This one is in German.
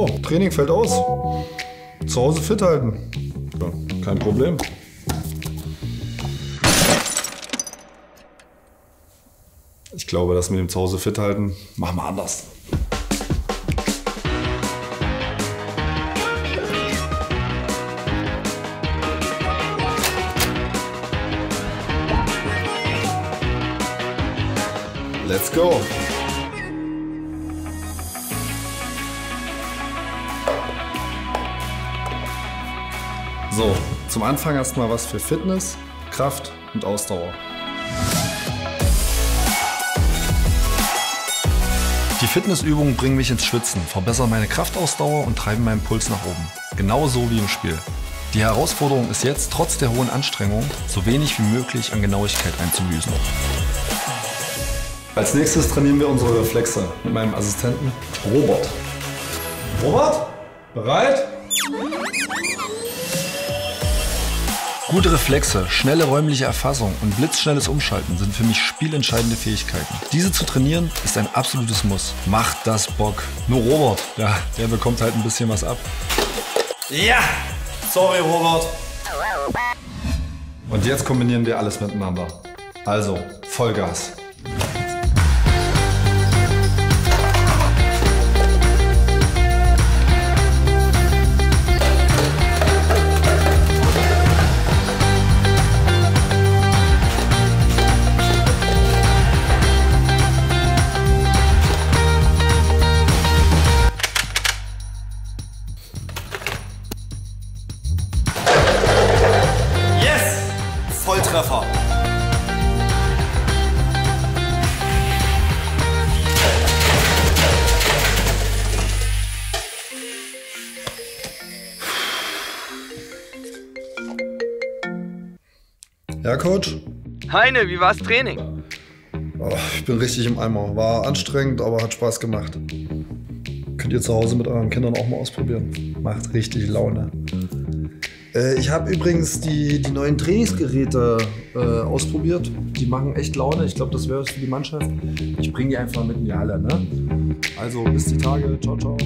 Oh, Training fällt aus. Zu Hause fit halten. Ja, kein Problem. Ich glaube, das mit dem Zuhause fit halten machen wir anders. Let's go! So, zum Anfang erstmal was für Fitness, Kraft und Ausdauer. Die Fitnessübungen bringen mich ins Schwitzen, verbessern meine Kraftausdauer und treiben meinen Puls nach oben. Genauso wie im Spiel. Die Herausforderung ist jetzt, trotz der hohen Anstrengung, so wenig wie möglich an Genauigkeit einzubüßen. Als nächstes trainieren wir unsere Reflexe mit meinem Assistenten Robert. Robert, bereit? Gute Reflexe, schnelle räumliche Erfassung und blitzschnelles Umschalten sind für mich spielentscheidende Fähigkeiten. Diese zu trainieren ist ein absolutes Muss. Macht das Bock. Nur Robert, ja, der bekommt halt ein bisschen was ab. Ja, sorry Robert. Und jetzt kombinieren wir alles miteinander. Also, Vollgas. Volltreffer. Ja, Coach? Heine, wie war's Training? Oh, ich bin richtig im Eimer. War anstrengend, aber hat Spaß gemacht. Könnt ihr zu Hause mit euren Kindern auch mal ausprobieren. Macht richtig Laune. Äh, ich habe übrigens die, die neuen Trainingsgeräte äh, ausprobiert. Die machen echt Laune. Ich glaube, das wäre es für die Mannschaft. Ich bringe die einfach mit in die Halle. Ne? Also bis die Tage. Ciao, ciao.